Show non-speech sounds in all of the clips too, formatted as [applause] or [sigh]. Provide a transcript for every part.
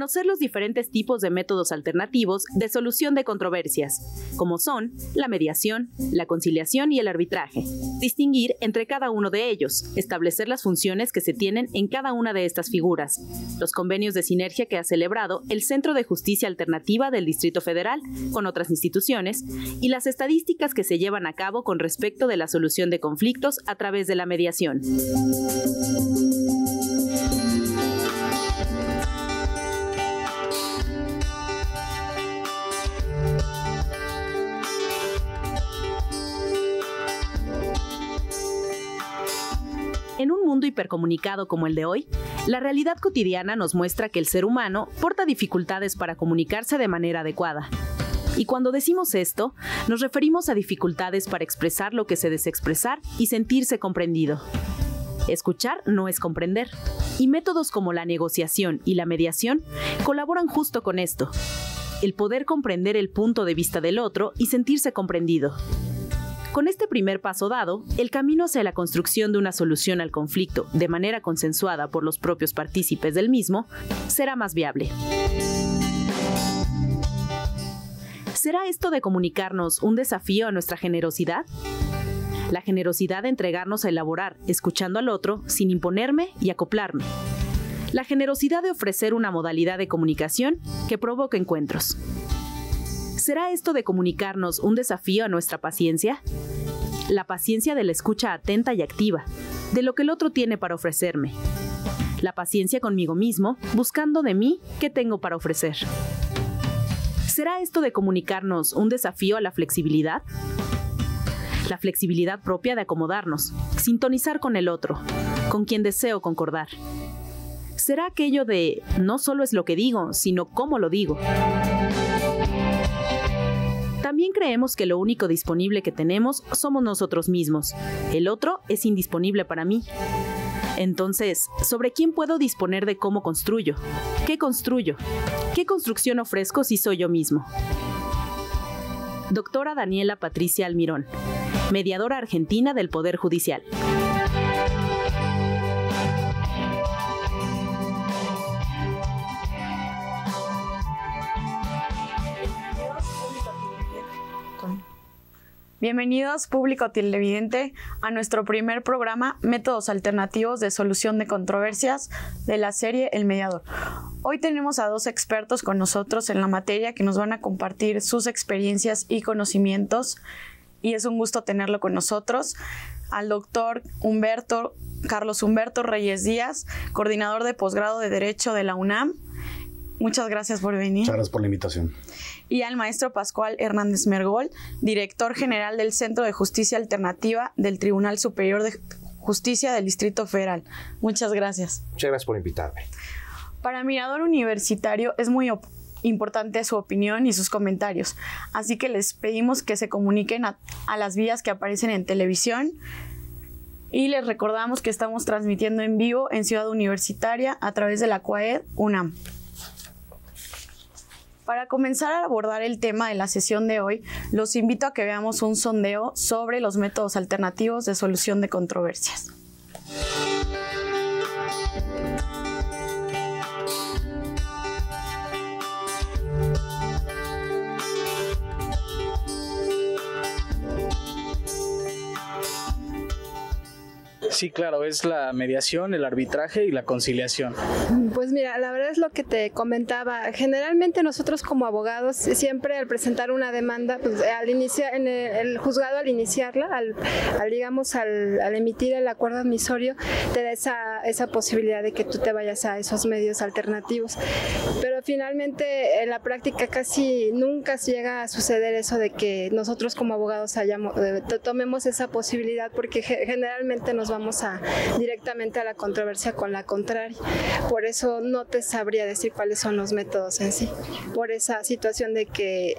Conocer los diferentes tipos de métodos alternativos de solución de controversias, como son la mediación, la conciliación y el arbitraje. Distinguir entre cada uno de ellos, establecer las funciones que se tienen en cada una de estas figuras, los convenios de sinergia que ha celebrado el Centro de Justicia Alternativa del Distrito Federal con otras instituciones y las estadísticas que se llevan a cabo con respecto de la solución de conflictos a través de la mediación. Hipercomunicado como el de hoy, la realidad cotidiana nos muestra que el ser humano porta dificultades para comunicarse de manera adecuada. Y cuando decimos esto, nos referimos a dificultades para expresar lo que se desea expresar y sentirse comprendido. Escuchar no es comprender. Y métodos como la negociación y la mediación colaboran justo con esto. El poder comprender el punto de vista del otro y sentirse comprendido. Con este primer paso dado, el camino hacia la construcción de una solución al conflicto de manera consensuada por los propios partícipes del mismo será más viable. ¿Será esto de comunicarnos un desafío a nuestra generosidad? La generosidad de entregarnos a elaborar, escuchando al otro, sin imponerme y acoplarme. La generosidad de ofrecer una modalidad de comunicación que provoque encuentros. ¿Será esto de comunicarnos un desafío a nuestra paciencia? La paciencia de la escucha atenta y activa, de lo que el otro tiene para ofrecerme. La paciencia conmigo mismo, buscando de mí qué tengo para ofrecer. ¿Será esto de comunicarnos un desafío a la flexibilidad? La flexibilidad propia de acomodarnos, sintonizar con el otro, con quien deseo concordar. ¿Será aquello de no solo es lo que digo, sino cómo lo digo? También creemos que lo único disponible que tenemos somos nosotros mismos. El otro es indisponible para mí. Entonces, ¿sobre quién puedo disponer de cómo construyo? ¿Qué construyo? ¿Qué construcción ofrezco si soy yo mismo? Doctora Daniela Patricia Almirón, mediadora argentina del Poder Judicial. Bienvenidos, público televidente, a nuestro primer programa Métodos Alternativos de Solución de Controversias de la serie El Mediador. Hoy tenemos a dos expertos con nosotros en la materia que nos van a compartir sus experiencias y conocimientos y es un gusto tenerlo con nosotros. Al doctor Humberto, Carlos Humberto Reyes Díaz, coordinador de posgrado de Derecho de la UNAM. Muchas gracias por venir. Muchas gracias por la invitación y al maestro Pascual Hernández Mergol, director general del Centro de Justicia Alternativa del Tribunal Superior de Justicia del Distrito Federal. Muchas gracias. Muchas gracias por invitarme. Para Mirador Universitario es muy importante su opinión y sus comentarios, así que les pedimos que se comuniquen a, a las vías que aparecen en televisión, y les recordamos que estamos transmitiendo en vivo en Ciudad Universitaria a través de la CUAED UNAM. Para comenzar a abordar el tema de la sesión de hoy, los invito a que veamos un sondeo sobre los métodos alternativos de solución de controversias. Sí, claro, es la mediación, el arbitraje y la conciliación. Pues mira, la verdad es lo que te comentaba. Generalmente nosotros como abogados siempre al presentar una demanda, pues al iniciar, en el, juzgado al iniciarla, al, digamos al, emitir el acuerdo admisorio, te da esa, esa posibilidad de que tú te vayas a esos medios alternativos. Pero finalmente en la práctica casi nunca llega a suceder eso de que nosotros como abogados hayamos, eh, tomemos esa posibilidad porque generalmente nos vamos a directamente a la controversia con la contraria. Por eso no te sabría decir cuáles son los métodos en sí. Por esa situación de que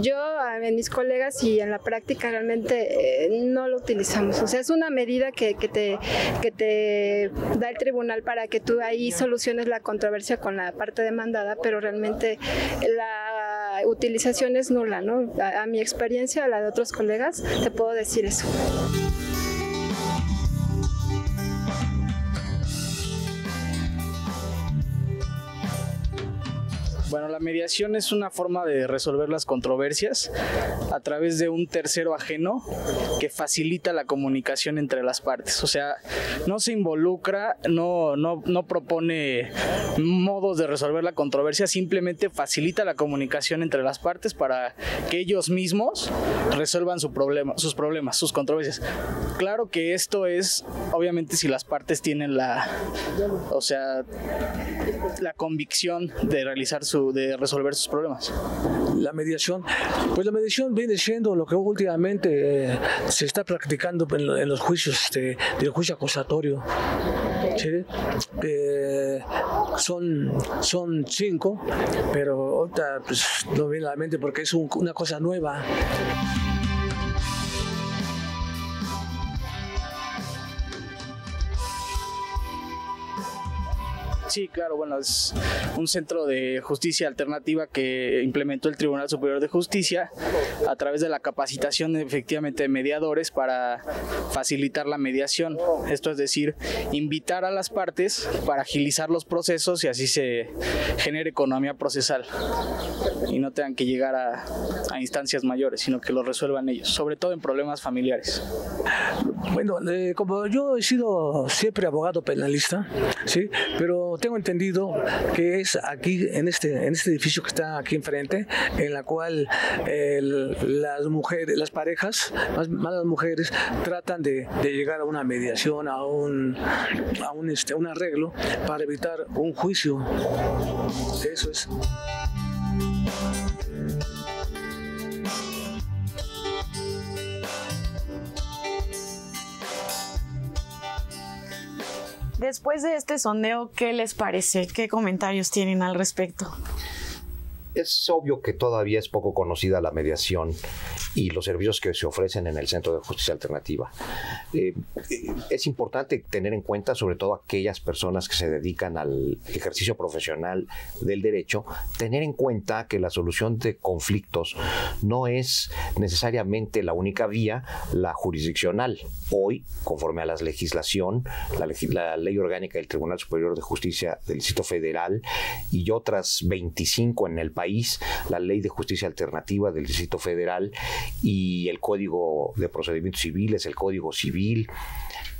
yo, en mis colegas y en la práctica realmente eh, no lo utilizamos. O sea, es una medida que, que, te, que te da el tribunal para que tú ahí soluciones la controversia con la parte demandada, pero realmente la utilización es nula, ¿no? A, a mi experiencia, a la de otros colegas, te puedo decir eso. Bueno, la mediación es una forma de resolver las controversias a través de un tercero ajeno que facilita la comunicación entre las partes. O sea, no se involucra, no, no, no propone modos de resolver la controversia, simplemente facilita la comunicación entre las partes para que ellos mismos resuelvan su problema, sus problemas, sus controversias. Claro que esto es, obviamente, si las partes tienen la, o sea, la convicción de realizar su de resolver sus problemas. La mediación, pues la mediación viene siendo lo que últimamente eh, se está practicando en, los juicios este, del juicio acusatorio. son, son cinco, pero ahorita pues, no viene a la mente porque es una cosa nueva. Sí, claro, bueno, es un centro de justicia alternativa que implementó el Tribunal Superior de Justicia a través de la capacitación efectivamente de mediadores para facilitar la mediación. Esto es decir, invitar a las partes para agilizar los procesos y así se genere economía procesal y no tengan que llegar a, instancias mayores, sino que lo resuelvan ellos, sobre todo en problemas familiares. Bueno, eh, como yo he sido siempre abogado penalista, sí, pero tengo entendido que es aquí, en este, en este edificio que está aquí enfrente, en la cual las mujeres, las parejas, más, las mujeres, tratan de, llegar a una mediación, a un, a un, este, un arreglo para evitar un juicio. Eso es. Después de este sondeo, ¿qué les parece? ¿Qué comentarios tienen al respecto? Es obvio que todavía es poco conocida la mediación y los servicios que se ofrecen en el Centro de Justicia Alternativa. Eh, es importante tener en cuenta, sobre todo aquellas personas que se dedican al ejercicio profesional del derecho, tener en cuenta que la solución de conflictos no es necesariamente la única vía, la jurisdiccional. Hoy, conforme a la legislación, la, la ley orgánica del Tribunal Superior de Justicia del Distrito Federal y otras 25 en el país, la Ley de Justicia Alternativa del Distrito Federal y el Código de Procedimientos Civiles, el Código Civil,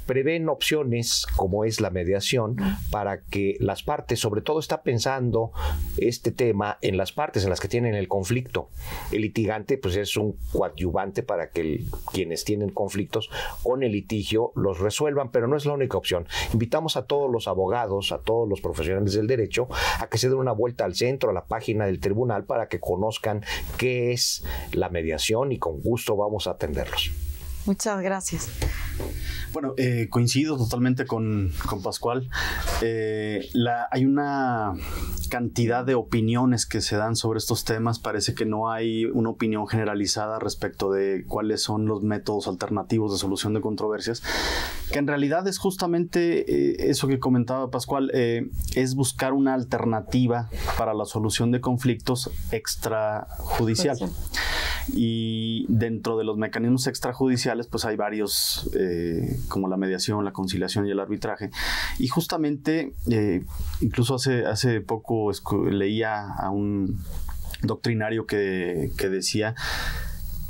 prevén opciones como es la mediación para que las partes, sobre todo está pensando este tema en las partes en las que tienen el conflicto. El litigante pues es un coadyuvante para que quienes tienen conflictos con el litigio los resuelvan, pero no es la única opción. Invitamos a todos los abogados, a todos los profesionales del derecho a que se den una vuelta al centro, a la página del tribunal para que conozcan qué es la mediación y con gusto vamos a atenderlos. Muchas gracias. Bueno, eh, coincido totalmente con, Pascual. Eh, hay una cantidad de opiniones que se dan sobre estos temas. Parece que no hay una opinión generalizada respecto de cuáles son los métodos alternativos de solución de controversias, que en realidad es justamente eh, eso que comentaba Pascual, es buscar una alternativa para la solución de conflictos extrajudicial. Y dentro de los mecanismos extrajudiciales, pues hay varios, eh, como la mediación, la conciliación y el arbitraje. Y justamente, eh, incluso hace, hace poco leía a un doctrinario que, que decía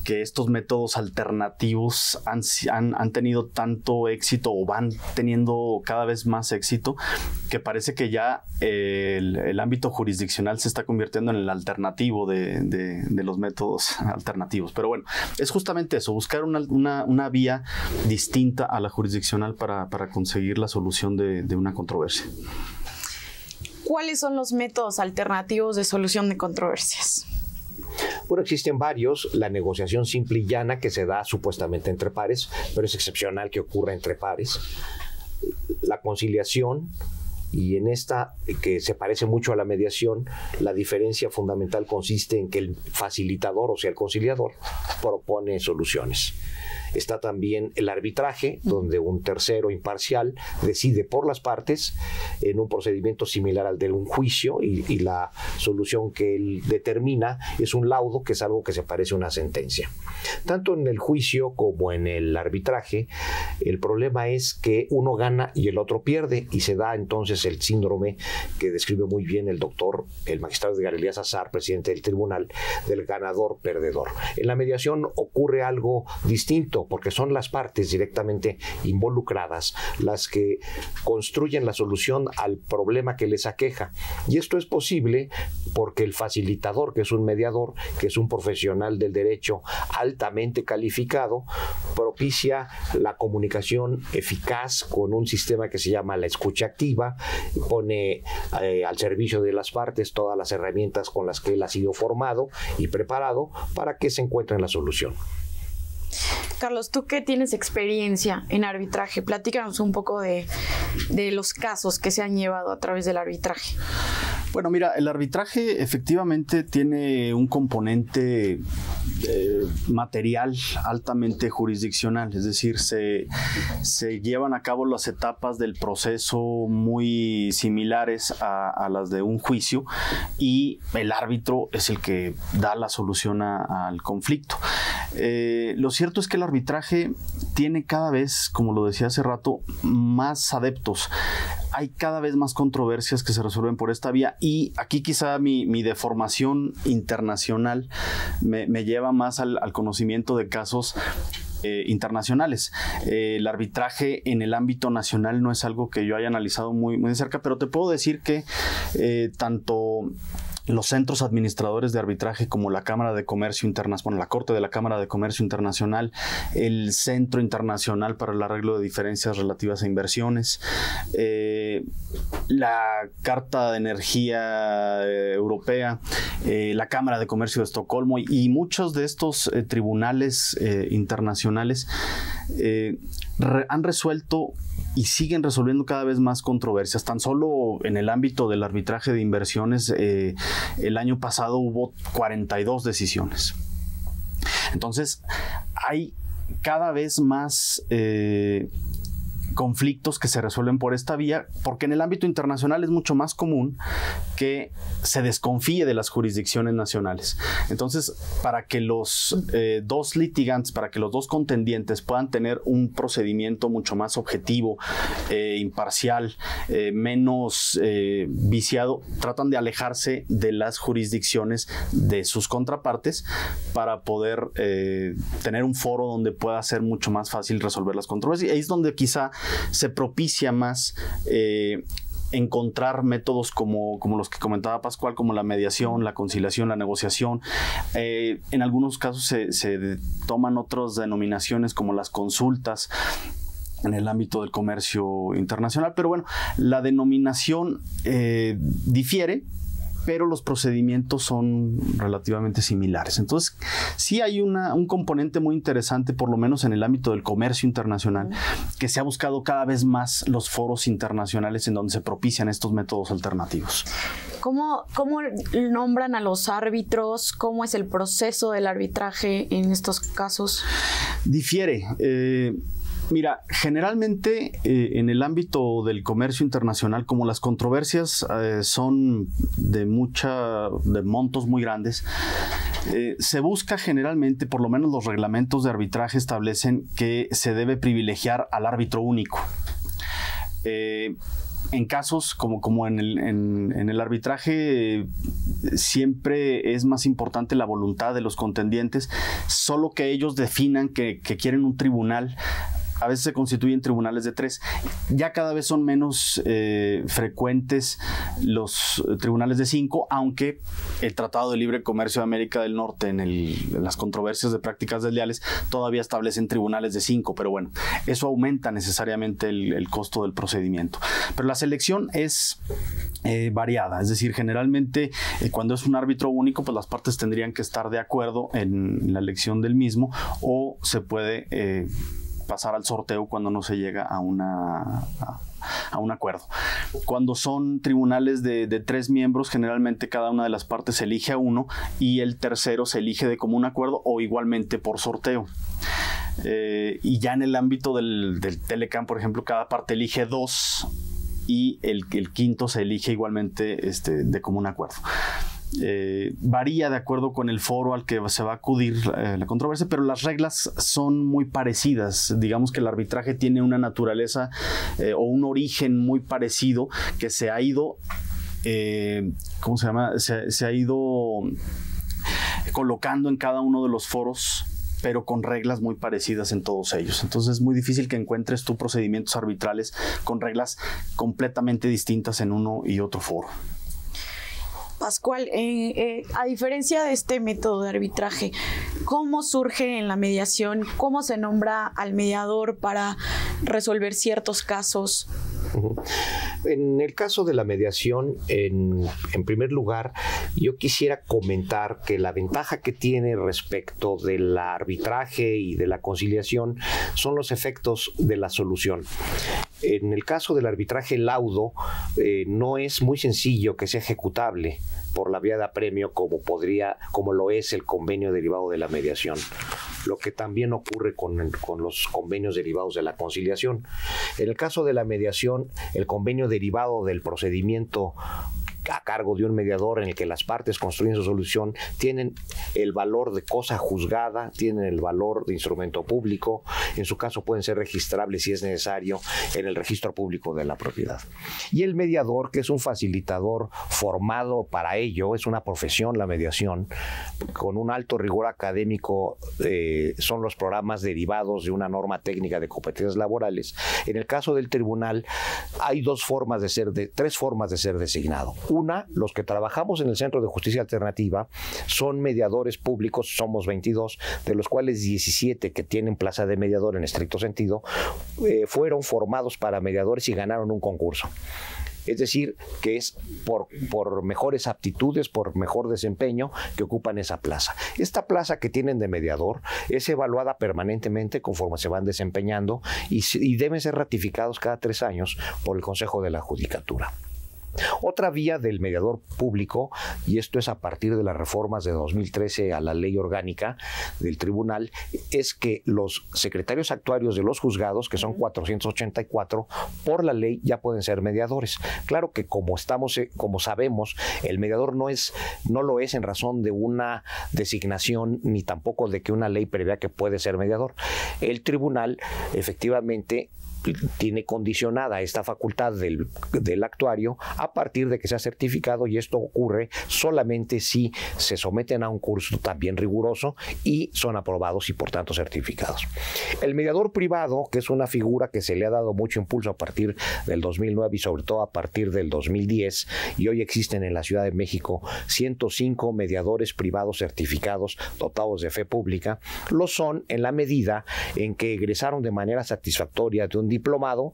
que estos métodos alternativos han, han, tenido tanto éxito o van teniendo cada vez más éxito que parece que ya el, ámbito jurisdiccional se está convirtiendo en el alternativo de, los métodos [laughs] alternativos. Pero bueno, es justamente eso, buscar una, vía distinta a la jurisdiccional para, conseguir la solución de una controversia. ¿Cuáles son los métodos alternativos de solución de controversias? Bueno, existen varios. La negociación simple y llana que se da supuestamente entre pares, pero es excepcional que ocurra entre pares. La conciliación, y en esta, que se parece mucho a la mediación, la diferencia fundamental consiste en que el facilitador, o sea, el conciliador, propone soluciones. Está también el arbitraje, donde un tercero imparcial decide por las partes en un procedimiento similar al de un juicio y, la solución que él determina es un laudo, que es algo que se parece a una sentencia. Tanto en el juicio como en el arbitraje, el problema es que uno gana y el otro pierde y se da entonces el síndrome que describe muy bien el doctor, el magistrado de Galilea Azar, presidente del tribunal, del ganador-perdedor. En la mediación ocurre algo distinto porque son las partes directamente involucradas las que construyen la solución al problema que les aqueja. Y esto es posible porque el facilitador, que es un mediador, que es un profesional del derecho altamente calificado, propicia la comunicación eficaz con un sistema que se llama la escucha activa, pone eh, al servicio de las partes todas las herramientas con las que él ha sido formado y preparado para que se encuentren la solución. Carlos, tú que tienes experiencia en arbitraje, platícanos un poco de, de los casos que se han llevado a través del arbitraje. Bueno, mira, el arbitraje efectivamente tiene un componente eh, material altamente jurisdiccional, es decir, se, se, llevan a cabo las etapas del proceso muy similares a, las de un juicio y el árbitro es el que da la solución al conflicto. Eh, lo cierto es que el arbitraje tiene cada vez, como lo decía hace rato, más adeptos hay cada vez más controversias que se resuelven por esta vía y aquí quizá mi, deformación internacional me, lleva más al, conocimiento de casos eh, internacionales. Eh, el arbitraje en el ámbito nacional no es algo que yo haya analizado muy, muy de cerca, pero te puedo decir que eh, tanto los centros administradores de arbitraje como la Cámara de Comercio Internacional, bueno, la Corte de la Cámara de Comercio Internacional, el Centro Internacional para el Arreglo de Diferencias Relativas a Inversiones, eh, la Carta de Energía eh, Europea, eh, la Cámara de Comercio de Estocolmo y, muchos de estos tribunales internacionales han resuelto y siguen resolviendo cada vez más controversias. Tan solo en el ámbito del arbitraje de inversiones, eh, el año pasado hubo 42 decisiones. Entonces, hay cada vez más eh, conflictos que se resuelven por esta vía, porque en el ámbito internacional es mucho más común que se desconfíe de las jurisdicciones nacionales. Entonces, para que los eh, dos litigantes, para que los dos contendientes puedan tener un procedimiento mucho más objetivo, eh, imparcial, eh, menos viciado, tratan de alejarse de las jurisdicciones de sus contrapartes para poder tener un foro donde pueda ser mucho más fácil resolver las controversias. Ahí es donde quizá se propicia más encontrar métodos como, como, los que comentaba Pascual, como la mediación, la conciliación, la negociación. Eh, en algunos casos se, toman otras denominaciones como las consultas en el ámbito del comercio internacional, pero bueno, la denominación eh, difiere, pero los procedimientos son relativamente similares. Entonces, sí hay un componente muy interesante, por lo menos en el ámbito del comercio internacional, que se ha buscado cada vez más los foros internacionales en donde se propician estos métodos alternativos. ¿Cómo, cómo nombran a los árbitros? ¿Cómo es el proceso del arbitraje en estos casos? Difiere. Eh, Mira, generalmente eh, en el ámbito del comercio internacional, como las controversias eh, son de mucha, de montos muy grandes, eh, se busca generalmente, por lo menos los reglamentos de arbitraje establecen que se debe privilegiar al árbitro único. En casos como, como en, el, en, el arbitraje siempre es más importante la voluntad de los contendientes, solo que ellos definan que, que quieren un tribunal a veces se constituyen tribunales de tres. Ya cada vez son menos eh, frecuentes los tribunales de cinco, aunque el Tratado de Libre Comercio de América del Norte en, las controversias de prácticas desleales todavía establecen tribunales de cinco, pero bueno, eso aumenta necesariamente el, costo del procedimiento. Pero la selección es eh, variada, es decir, generalmente eh, cuando es un árbitro único, pues las partes tendrían que estar de acuerdo en la elección del mismo o se puede pasar al sorteo cuando no se llega a una a, un acuerdo. Cuando son tribunales de, tres miembros, generalmente cada una de las partes elige a uno y el tercero se elige de común acuerdo o igualmente por sorteo. Eh, y ya en el ámbito del, del Telecam, por ejemplo, cada parte elige dos y el, el quinto se elige igualmente este, de común acuerdo. Eh, varía de acuerdo con el foro al que se va a acudir eh, la controversia, pero las reglas son muy parecidas. Digamos que el arbitraje tiene una naturaleza eh, o un origen muy parecido que se ha ido, ¿cómo se llama? Se, ha ido colocando en cada uno de los foros pero con reglas muy parecidas en todos ellos. Entonces es muy difícil que encuentres tú procedimientos arbitrales con reglas completamente distintas en uno y otro foro. Pascual, eh, eh, a diferencia de este método de arbitraje, ¿cómo surge en la mediación? ¿Cómo se nombra al mediador para resolver ciertos casos? En el caso de la mediación, en, primer lugar, yo quisiera comentar que la ventaja que tiene respecto del arbitraje y de la conciliación son los efectos de la solución. En el caso del arbitraje laudo, eh, no es muy sencillo que sea ejecutable por la vía de apremio como podría, como lo es el convenio derivado de la mediación, lo que también ocurre con, con, los convenios derivados de la conciliación. En el caso de la mediación, el convenio derivado del procedimiento a cargo de un mediador en el que las partes construyen su solución tienen el valor de cosa juzgada, tienen el valor de instrumento público, en su caso pueden ser registrables si es necesario en el registro público de la propiedad. Y el mediador, que es un facilitador formado para ello, es una profesión la mediación, con un alto rigor académico, eh, son los programas derivados de una norma técnica de competencias laborales. En el caso del tribunal hay dos formas de ser, de, tres formas de ser designado. Una, los que trabajamos en el Centro de Justicia Alternativa son mediadores públicos, somos 22, de los cuales 17 que tienen plaza de mediador en estricto sentido, eh, fueron formados para mediadores y ganaron un concurso. Es decir, que es por, por, mejores aptitudes, por mejor desempeño que ocupan esa plaza. Esta plaza que tienen de mediador es evaluada permanentemente conforme se van desempeñando y, y deben ser ratificados cada tres años por el Consejo de la Judicatura. Otra vía del mediador público, y esto es a partir de las reformas de 2013 a la ley orgánica del tribunal, es que los secretarios actuarios de los juzgados, que son 484, por la ley ya pueden ser mediadores. Claro que como estamos, eh, como sabemos, el mediador no es, no lo es en razón de una designación ni tampoco de que una ley prevea que puede ser mediador. El tribunal efectivamente tiene condicionada esta facultad del, actuario a partir de que se ha certificado y esto ocurre solamente si se someten a un curso también riguroso y son aprobados y por tanto certificados. El mediador privado, que es una figura que se le ha dado mucho impulso a partir del 2009 y sobre todo a partir del 2010 y hoy existen en la Ciudad de México 105 mediadores privados certificados dotados de fe pública, lo son en la medida en que egresaron de manera satisfactoria de un diplomado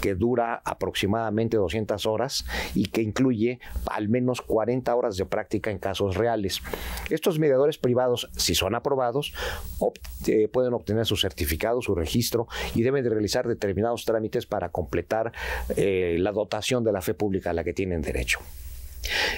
que dura aproximadamente 200 horas y que incluye al menos 40 horas de práctica en casos reales. Estos mediadores privados, si son aprobados, eh, pueden obtener su certificado, su registro y deben de realizar determinados trámites para completar eh, la dotación de la fe pública a la que tienen derecho.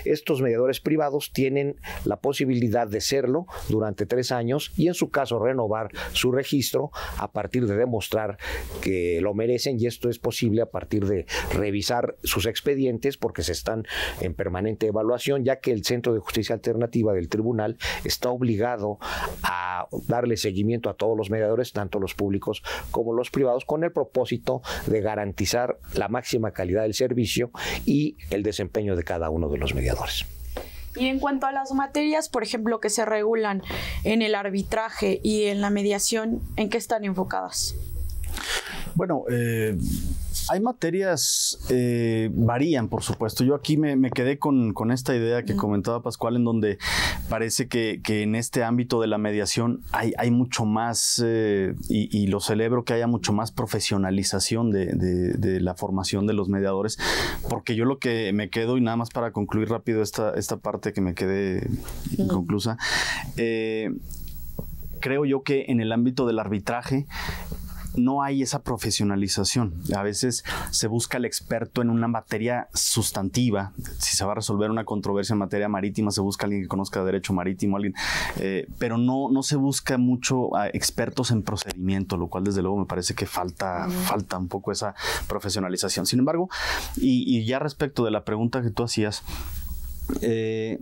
Estos mediadores privados tienen la posibilidad de serlo durante tres años y en su caso renovar su registro a partir de demostrar que lo merecen. Y esto es posible a partir de revisar sus expedientes porque se están en permanente evaluación ya que el Centro de Justicia Alternativa del Tribunal está obligado a darle seguimiento a todos los mediadores, tanto los públicos como los privados, con el propósito de garantizar la máxima calidad del servicio y el desempeño de cada uno de los mediadores. Y en cuanto a las materias, por ejemplo, que se regulan en el arbitraje y en la mediación, ¿en qué están enfocadas? Bueno, eh, hay materias, eh, varían por supuesto. Yo aquí me, quedé con, esta idea que comentaba Pascual, en donde parece que, en este ámbito de la mediación hay, hay mucho más, eh, y, lo celebro que haya mucho más profesionalización de, la formación de los mediadores, porque yo lo que me quedo, y nada más para concluir rápido esta, esta parte que me quedé inconclusa, eh, creo yo que en el ámbito del arbitraje no hay esa profesionalización. A veces se busca el experto en una materia sustantiva. Si se va a resolver una controversia en materia marítima, se busca alguien que conozca derecho marítimo, alguien, eh, pero no, no se busca mucho a expertos en procedimiento, lo cual desde luego me parece que falta, falta un poco esa profesionalización. Sin embargo, y, ya respecto de la pregunta que tú hacías, eh,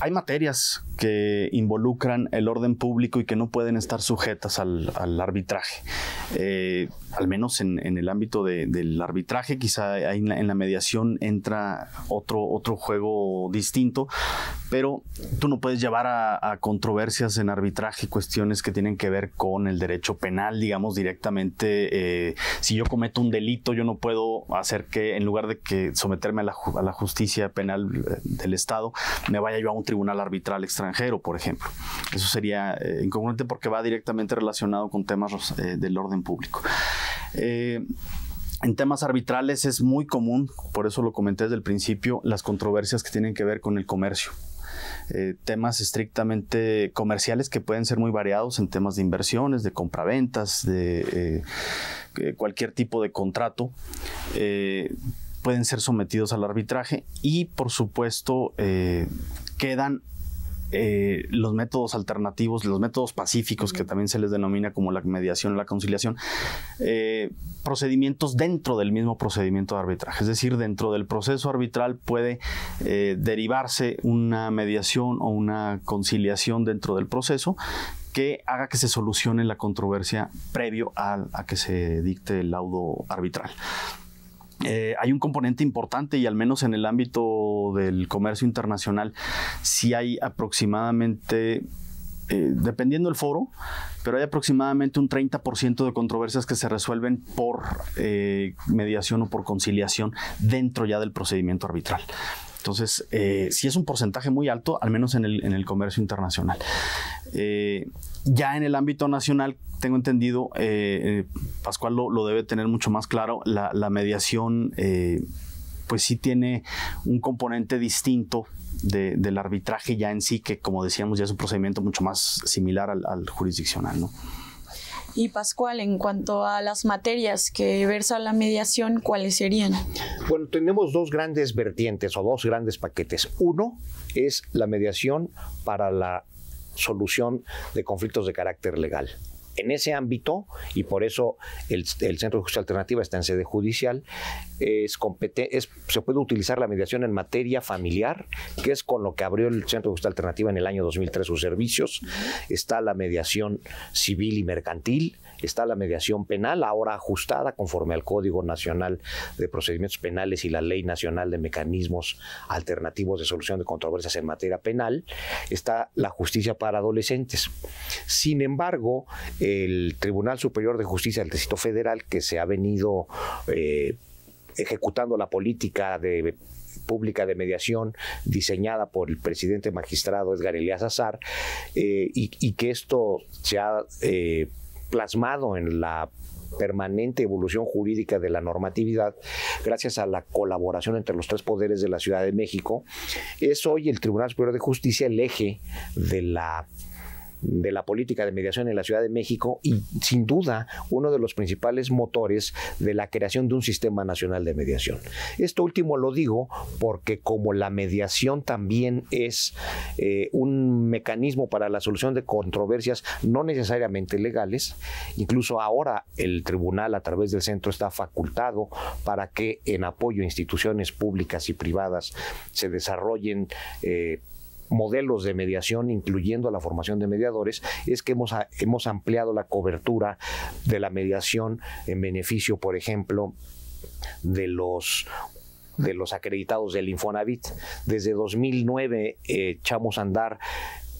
hay materias que involucran el orden público y que no pueden estar sujetas al, arbitraje. Eh, al menos en, el ámbito del arbitraje, quizá en la, mediación entra otro, otro juego distinto, pero tú no puedes llevar a, controversias en arbitraje cuestiones que tienen que ver con el derecho penal, digamos directamente. Eh, si yo cometo un delito, yo no puedo hacer que, en lugar de que someterme a la, la justicia penal eh, del Estado, me vaya yo a un tribunal arbitral extranjero, por ejemplo. Eso sería eh, incongruente porque va directamente relacionado con temas del orden público. Eh, en temas arbitrales es muy común, por eso lo comenté desde el principio, las controversias que tienen que ver con el comercio. temas estrictamente comerciales que pueden ser muy variados en temas de inversiones, de compraventas, de cualquier tipo de contrato pueden ser sometidos al arbitraje y por supuesto quedan eh, los métodos alternativos, los métodos pacíficos, que también se les denomina como la mediación, la conciliación, eh, procedimientos dentro del mismo procedimiento de arbitraje. Es decir, dentro del proceso arbitral puede eh, derivarse una mediación o una conciliación dentro del proceso que haga que se solucione la controversia previo a, a que se dicte el laudo arbitral. Eh, hay un componente importante y al menos en el ámbito del comercio internacional, sí hay aproximadamente, eh, dependiendo del foro, pero hay aproximadamente un 30% de controversias que se resuelven por eh, mediación o por conciliación dentro ya del procedimiento arbitral. Entonces, sí es un porcentaje muy alto, al menos en el, en el comercio internacional. ya en el ámbito nacional, tengo entendido, eh, eh, Pascual lo, debe tener mucho más claro, la, mediación eh, pues sí tiene un componente distinto del arbitraje ya en sí, que como decíamos ya es un procedimiento mucho más similar al, jurisdiccional. ¿no? Y Pascual, en cuanto a las materias que versa la mediación, ¿cuáles serían? Bueno, tenemos dos grandes vertientes o dos grandes paquetes. Uno es la mediación para la solución de conflictos de carácter legal en ese ámbito, y por eso el, Centro de Justicia Alternativa está en sede judicial, es, es, se puede utilizar la mediación en materia familiar, que es con lo que abrió el Centro de Justicia Alternativa en el año 2003 sus servicios. Está la mediación civil y mercantil, está la mediación penal, ahora ajustada conforme al Código Nacional de Procedimientos Penales y la Ley Nacional de Mecanismos Alternativos de Solución de Controversias en materia penal, está la justicia para adolescentes. Sin embargo, el Tribunal Superior de Justicia del Distrito Federal, que se ha venido eh, ejecutando la política pública de mediación diseñada por el presidente magistrado Edgar Elías Azar eh, y, que esto se ha eh, plasmado en la permanente evolución jurídica de la normatividad, gracias a la colaboración entre los tres poderes de la Ciudad de México, es hoy el Tribunal Superior de Justicia el eje de la de la política de mediación en la Ciudad de México y sin duda uno de los principales motores de la creación de un sistema nacional de mediación. Esto último lo digo porque como la mediación también es eh, un mecanismo para la solución de controversias no necesariamente legales, incluso ahora el tribunal a través del centro está facultado para que en apoyo a instituciones públicas y privadas se desarrollen eh, modelos de mediación, incluyendo la formación de mediadores, es que hemos, hemos ampliado la cobertura de la mediación en beneficio, por ejemplo, de los de los acreditados del Infonavit. Desde 2009 eh, echamos a andar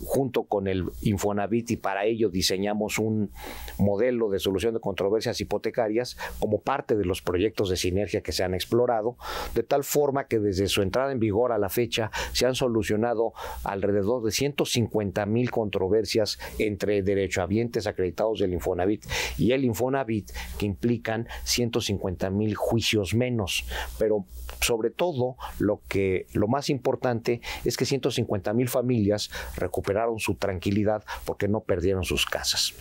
junto con el Infonavit y para ello diseñamos un modelo de solución de controversias hipotecarias como parte de los proyectos de sinergia que se han explorado, de tal forma que desde su entrada en vigor a la fecha se han solucionado alrededor de 150 mil controversias entre derechohabientes acreditados del Infonavit y el Infonavit que implican 150 mil juicios menos, pero sobre todo lo que lo más importante es que 150 mil familias recuperaron su tranquilidad porque no perdieron sus casas.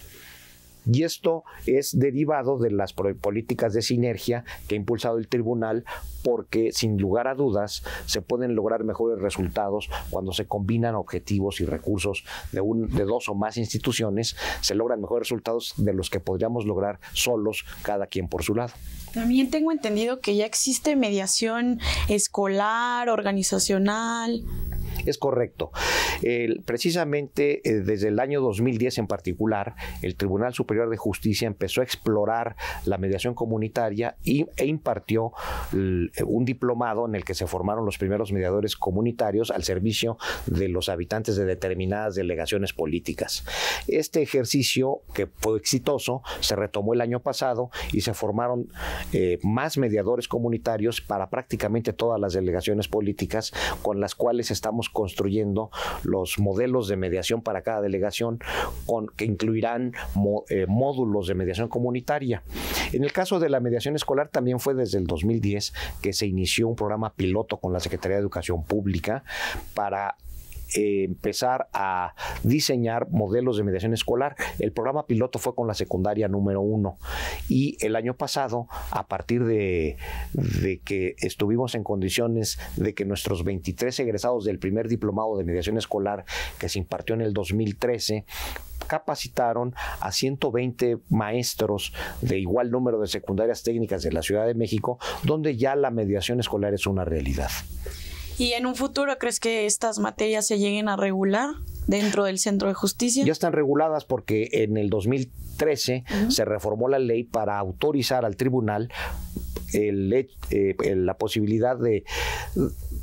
Y esto es derivado de las políticas de sinergia que ha impulsado el tribunal porque sin lugar a dudas se pueden lograr mejores resultados cuando se combinan objetivos y recursos de, un, de dos o más instituciones, se logran mejores resultados de los que podríamos lograr solos cada quien por su lado. También tengo entendido que ya existe mediación escolar, organizacional. Es correcto. precisamente eh, desde el año 2010 en particular, el Tribunal Superior de Justicia empezó a explorar la mediación comunitaria y, e impartió un diplomado en el que se formaron los primeros mediadores comunitarios al servicio de los habitantes de determinadas delegaciones políticas. Este ejercicio, que fue exitoso, se retomó el año pasado y se formaron eh, más mediadores comunitarios para prácticamente todas las delegaciones políticas con las cuales estamos construyendo los modelos de mediación para cada delegación con, que incluirán eh, módulos de mediación comunitaria. En el caso de la mediación escolar también fue desde el 2010 que se inició un programa piloto con la Secretaría de Educación Pública para eh, empezar a diseñar modelos de mediación escolar. El programa piloto fue con la secundaria número uno y el año pasado, a partir de, de que estuvimos en condiciones de que nuestros 23 egresados del primer diplomado de mediación escolar que se impartió en el 2013 capacitaron a 120 maestros de igual número de secundarias técnicas de la Ciudad de México, donde ya la mediación escolar es una realidad. ¿Y en un futuro crees que estas materias se lleguen a regular dentro del centro de justicia? Ya están reguladas porque en el 2013 se reformó la ley para autorizar al tribunal eh, la posibilidad de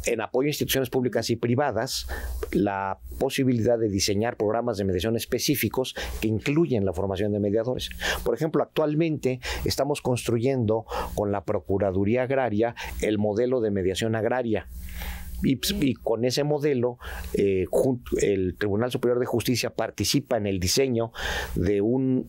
en apoyo a instituciones públicas y privadas la posibilidad de diseñar programas de mediación específicos que incluyen la formación de mediadores. Por ejemplo, actualmente estamos construyendo con la Procuraduría Agraria el modelo de mediación agraria y, con ese modelo, eh, el Tribunal Superior de Justicia participa en el diseño de, un,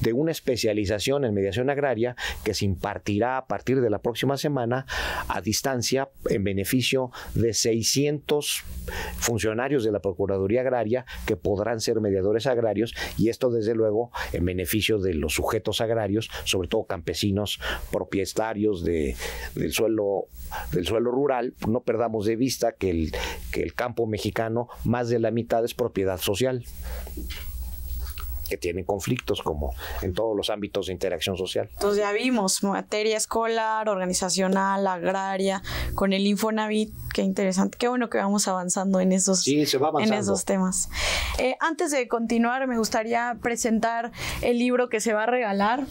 de una especialización en mediación agraria que se impartirá a partir de la próxima semana a distancia en beneficio de 600 funcionarios de la Procuraduría Agraria que podrán ser mediadores agrarios y esto desde luego en beneficio de los sujetos agrarios, sobre todo campesinos propietarios de, del, suelo, del suelo rural. No perdamos de vista que el, que el campo mexicano, más de la mitad es propiedad social que tienen conflictos como en todos los ámbitos de interacción social. Entonces ya vimos materia escolar, organizacional, agraria, con el Infonavit, qué interesante, qué bueno que vamos avanzando en esos, en esos temas. Eh, antes de continuar, me gustaría presentar el libro que se va a regalar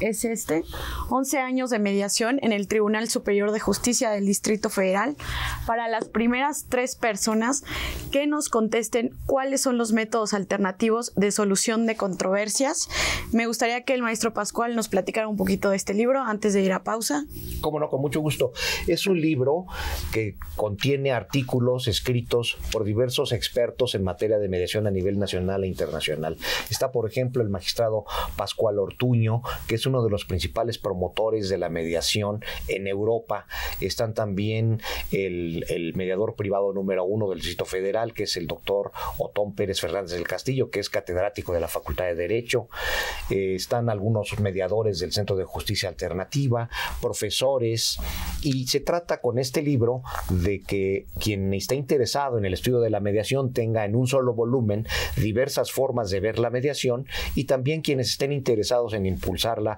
es este, 11 años de mediación en el Tribunal Superior de Justicia del Distrito Federal para las primeras tres personas que nos contesten cuáles son los métodos alternativos de solución de controversias. Me gustaría que el maestro Pascual nos platicara un poquito de este libro antes de ir a pausa. Cómo no, con mucho gusto. Es un libro que contiene artículos escritos por diversos expertos en materia de mediación a nivel nacional e internacional. Está, por ejemplo, el magistrado Pascual Ortuño, que es uno de los principales promotores de la mediación en Europa. Están también el, mediador privado número uno del Distrito Federal, que es el doctor Otón Pérez Fernández del Castillo, que es catedrático de la Facultad de Derecho. Eh, están algunos mediadores del Centro de Justicia Alternativa, profesores, y se trata con este libro de que quien está interesado en el estudio de la mediación tenga en un solo volumen diversas formas de ver la mediación y también quienes estén interesados en impulsarla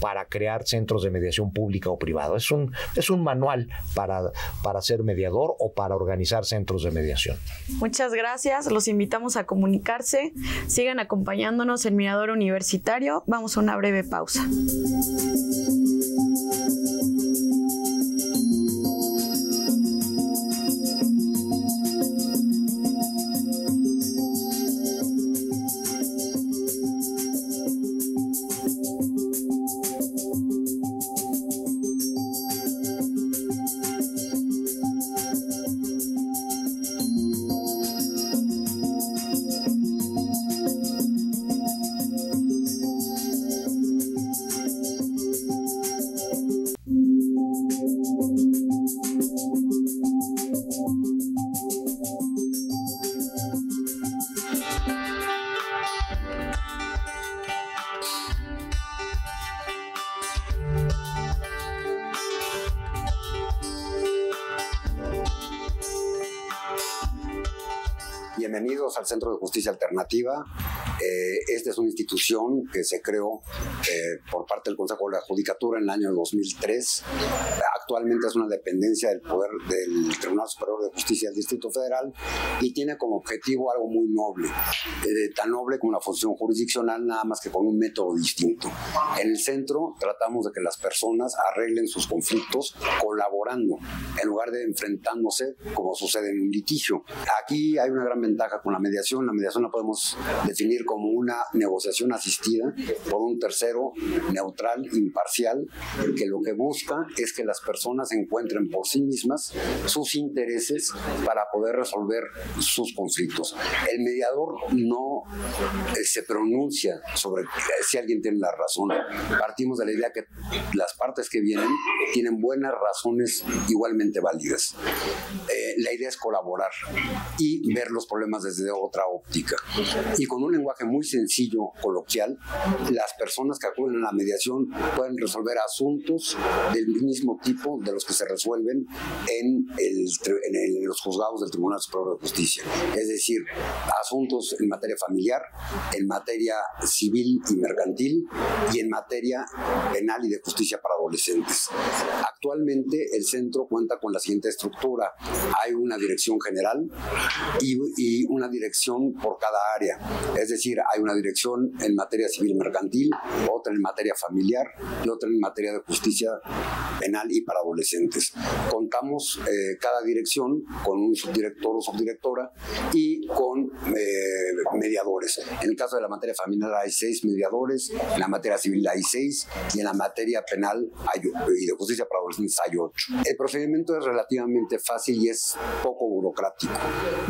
para crear centros de mediación pública o privado. Es un, es un manual para, para ser mediador o para organizar centros de mediación. Muchas gracias. Los invitamos a comunicarse. Sigan acompañándonos en Mirador Universitario. Vamos a una breve pausa. Eh, esta es una institución que se creó eh, por parte del Consejo de la Judicatura en el año 2003. Actualmente es una dependencia del poder del Tribunal Superior Justicia del Distrito Federal y tiene como objetivo algo muy noble, eh, tan noble como la función jurisdiccional, nada más que con un método distinto. En el centro tratamos de que las personas arreglen sus conflictos colaborando, en lugar de enfrentándose como sucede en un litigio. Aquí hay una gran ventaja con la mediación. La mediación la podemos definir como una negociación asistida por un tercero neutral, imparcial, que lo que busca es que las personas encuentren por sí mismas sus intereses para poder resolver sus conflictos. El mediador no eh, se pronuncia sobre si alguien tiene la razón. Partimos de la idea que las partes que vienen tienen buenas razones igualmente válidas. Eh, la idea es colaborar y ver los problemas desde otra óptica. Y con un lenguaje muy sencillo, coloquial, las personas que acuden a la mediación pueden resolver asuntos del mismo tipo de los que se resuelven en, el, en los juzgados del Tribunal Superior de Justicia. Es decir, asuntos en materia familiar, en materia civil y mercantil y en materia penal y de justicia para adolescentes. Actualmente el centro cuenta con la siguiente estructura. Hay una dirección general y, y una dirección por cada área. Es decir, hay una dirección en materia civil mercantil, otra en materia familiar y otra en materia de justicia penal y para adolescentes. Contamos eh, cada dirección con un subdirector o subdirectora y con eh, mediadores. En el caso de la materia familiar hay seis mediadores, en la materia civil hay seis y en la materia penal hay, y de justicia para adolescentes hay ocho. El procedimiento es relativamente fácil y es poco burocrático.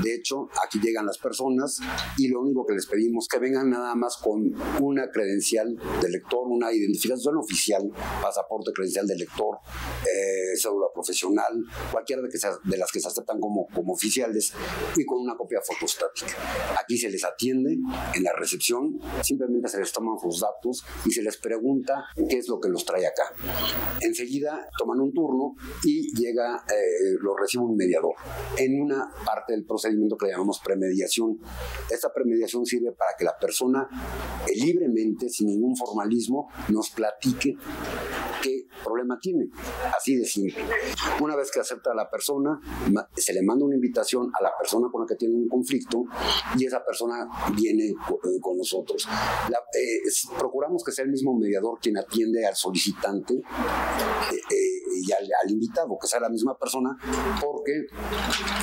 De hecho, aquí llegan las personas y lo único que les pedimos que vengan nada más con una credencial de lector, una identificación oficial, pasaporte, credencial de lector, eh, cédula profesional, cualquiera de, que de las que se como, como oficiales y con una copia fotostática. Aquí se les atiende en la recepción, simplemente se les toman sus datos y se les pregunta qué es lo que los trae acá. Enseguida toman un turno y llega, eh, lo recibe un mediador en una parte del procedimiento que llamamos premediación. Esta premediación sirve para que la persona eh, libremente, sin ningún formalismo, nos platique qué problema tiene. Así de simple. Una vez que acepta a la persona, se le manda una invitación a la persona con la que tiene un conflicto y esa persona viene eh, con nosotros. Eh, procuramos que sea el mismo mediador quien atiende al solicitante y al, invitado, que sea la misma persona, porque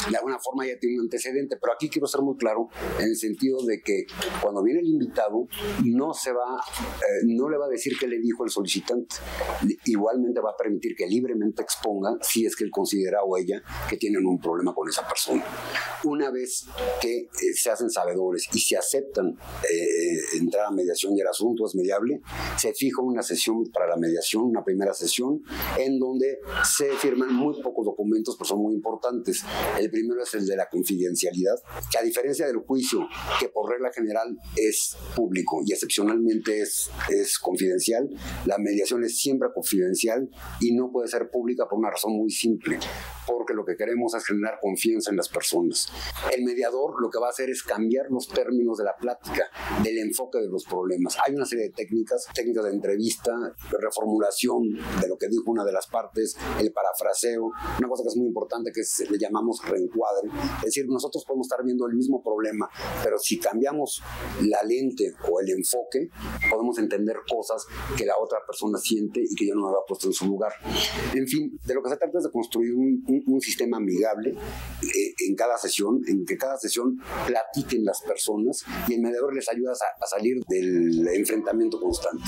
de alguna forma ya tiene un antecedente. Pero aquí quiero ser muy claro en el sentido de que cuando viene el invitado, no se va, eh, no le va a decir qué le dijo el solicitante. Igualmente va a permitir que libremente exponga si es que él considera o ella que tienen un problema con esa persona. Una vez que eh, se hacen sabedores y se aceptan eh, entrar a mediación y el asunto es mediable, se fija una sesión para la mediación, una primera sesión, en donde se firman muy pocos documentos, pero son muy importantes. El primero es el de la confidencialidad, que a diferencia del juicio, que por regla general es público y excepcionalmente es, es confidencial, la mediación es siempre confidencial y no puede ser pública por una razón muy simple, porque lo que queremos es generar confianza en las personas. El mediador lo que va a hacer es cambiar los términos de la plática, del enfoque de los problemas. Hay una serie de técnicas, técnicas de entrevista, reformulación de lo que dijo una de las partes, el parafraseo, una cosa que es muy importante que le llamamos reencuadre. Es decir, nosotros podemos estar viendo el mismo problema, pero si cambiamos la lente o el enfoque, podemos entender cosas que la otra persona siente y que yo no me había puesto en su lugar. En fin, de lo que se trata es de construir un, un, sistema amigable eh, en cada sesión, en que cada sesión platiquen las personas y el mediador les ayuda a, a salir del enfrentamiento constante.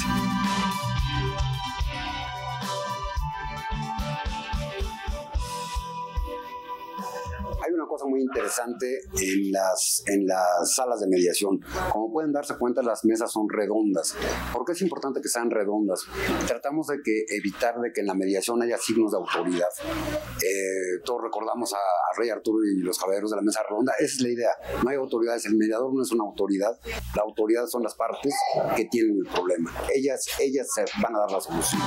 Hay una cosa muy interesante en las, en las salas de mediación. Como pueden darse cuenta, las mesas son redondas. ¿Por qué es importante que sean redondas? Tratamos de que evitar de que en la mediación haya signos de autoridad. Eh, todos recordamos a, Rey Arturo y los caballeros de la mesa redonda. Esa es la idea. No hay autoridades. El mediador no es una autoridad. La autoridad son las partes que tienen el problema. Ellas, ellas se van a dar la solución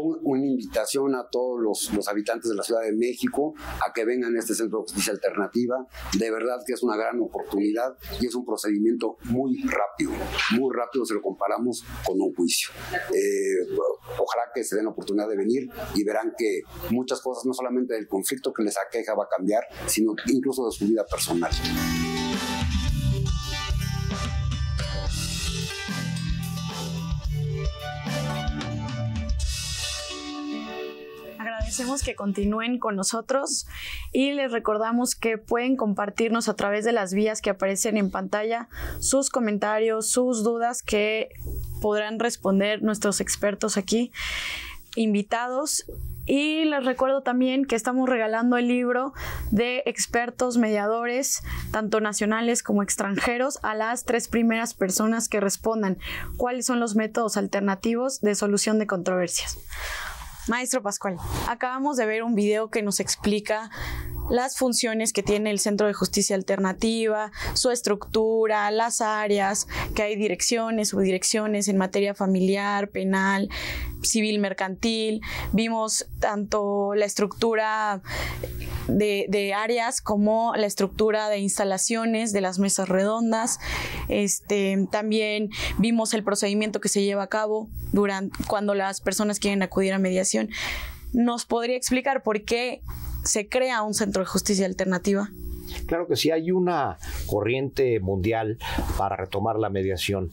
una invitación a todos los, los, habitantes de la Ciudad de México a que vengan a este Centro de Justicia Alternativa. De verdad que es una gran oportunidad y es un procedimiento muy rápido, muy rápido si lo comparamos con un juicio. Eh, ojalá que se den la oportunidad de venir y verán que muchas cosas, no solamente del conflicto que les aqueja va a cambiar, sino incluso de su vida personal. Agradecemos que continúen con nosotros y les recordamos que pueden compartirnos a través de las vías que aparecen en pantalla sus comentarios, sus dudas que podrán responder nuestros expertos aquí invitados y les recuerdo también que estamos regalando el libro de expertos mediadores, tanto nacionales como extranjeros, a las tres primeras personas que respondan cuáles son los métodos alternativos de solución de controversias. Maestro Pascual, acabamos de ver un video que nos explica las funciones que tiene el Centro de Justicia Alternativa, su estructura, las áreas, que hay direcciones, subdirecciones en materia familiar, penal, civil mercantil. Vimos tanto la estructura de, áreas como la estructura de instalaciones de las mesas redondas. Este, también vimos el procedimiento que se lleva a cabo durante, cuando las personas quieren acudir a mediación. ¿Nos podría explicar por qué se crea un centro de justicia alternativa? Claro que sí, hay una corriente mundial para retomar la mediación.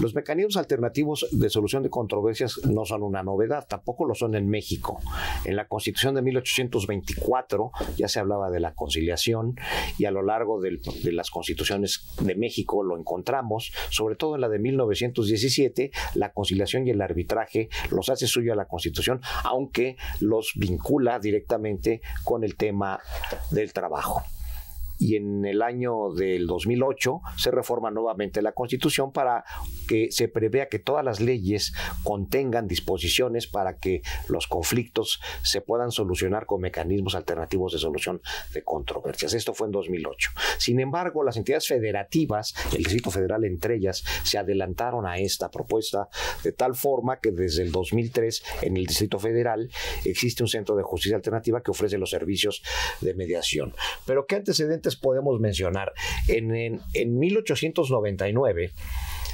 Los mecanismos alternativos de solución de controversias no son una novedad, tampoco lo son en México. En la Constitución de 1824 ya se hablaba de la conciliación y a lo largo de las constituciones de México lo encontramos, sobre todo en la de 1917, la conciliación y el arbitraje los hace suyo la Constitución, aunque los vincula directamente con el tema del trabajo y en el año del 2008 se reforma nuevamente la Constitución para que se prevea que todas las leyes contengan disposiciones para que los conflictos se puedan solucionar con mecanismos alternativos de solución de controversias. Esto fue en 2008. Sin embargo, las entidades federativas, el Distrito Federal entre ellas, se adelantaron a esta propuesta de tal forma que desde el 2003 en el Distrito Federal existe un centro de justicia alternativa que ofrece los servicios de mediación. Pero ¿qué antecedentes podemos mencionar. En, en, en 1899,